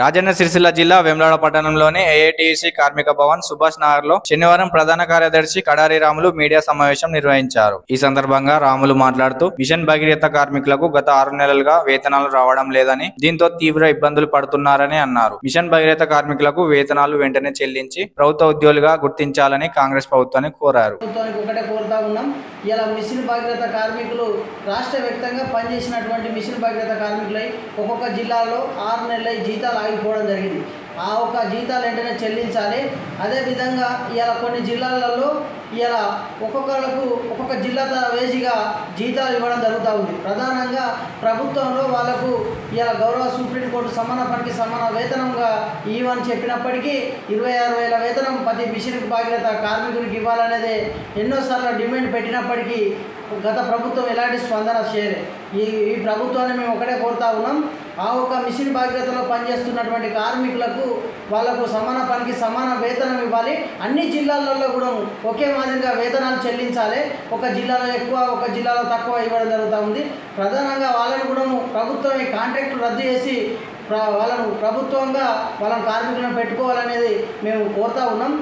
రాజన్న సిరిసిల్ల జిల్లా వెమ్లాడ పట్టణంలోని ఏఐటిసి కార్మిక భవన్ సుభాష్ నగర్లో శనివారం ప్రధాన కార్యదర్శి కడారి రాములు మీడియా సమావేశం నిర్వహించారు. ఈ సందర్భంగా రాములు మాట్లాడుతూ మిషన్ భగీరథ కార్మికులకు గత ఆరు నెలలుగా వేతనాలు రావడం లేదని దీంతో తీవ్ర ఇబ్బందులు పడుతున్నారని అన్నారు. మిషన్ భగీరథ కార్మికులకు వేతనాలు వెంటనే చెల్లించి ప్రభుత్వ ఉద్యోగులుగా గుర్తించాలని కాంగ్రెస్ ప్రభుత్వాన్ని కోరారు. ఇలా మిషన్ భగీరథ కార్మికులు రాష్ట్ర వ్యాప్తంగా పనిచేసినటువంటి మిషన్ భగీరథ కార్మికులై ఒక్కొక్క జిల్లాలో ఆరు నెలలై జీతాలు ఆగిపోవడం జరిగింది ఆ ఒక్క జీతాలు వెంటనే చెల్లించాలి. అదేవిధంగా ఇలా కొన్ని జిల్లాలలో ఇలా ఒక్కొక్కలకు ఒక్కొక్క జిల్లా వేసిగా జీతాలు ఇవ్వడం జరుగుతూ ఉంది. ప్రధానంగా ప్రభుత్వంలో వాళ్ళకు ఇలా గౌరవ సుప్రీంకోర్టు సమాన పనికి సమాన వేతనంగా ఇవ్వని చెప్పినప్పటికీ ఇరవై ఆరు వేల వేతనం ప్రతి మిషన్ బాధ్యత కార్మికులకు ఇవ్వాలనేది ఎన్నోసార్లు డిమాండ్ పెట్టినప్పటికీ గత ప్రభుత్వం ఎలాంటి స్పందన చేయలేదు ఈ ఈ ప్రభుత్వాన్ని మేము ఒకటే కోరుతా ఉన్నాం. ఆ ఒక్క మిషన్ బాధ్యతలో పనిచేస్తున్నటువంటి కార్మికులకు వాళ్ళకు సమాన పనికి సమాన వేతనం ఇవ్వాలి. అన్ని జిల్లాలలో కూడా ఒకే మాదిరిగా వేతనాలు చెల్లించాలి. ఒక జిల్లాలో ఎక్కువ ఒక జిల్లాలో తక్కువ ఇవ్వడం జరుగుతూ ఉంది. ప్రధానంగా వాళ్ళని కూడా ప్రభుత్వం ఈ కాంట్రాక్ట్ రద్దు చేసి వాళ్ళను ప్రభుత్వంగా వాళ్ళని కార్మికులను పెట్టుకోవాలనేది మేము కోరుతా ఉన్నాం.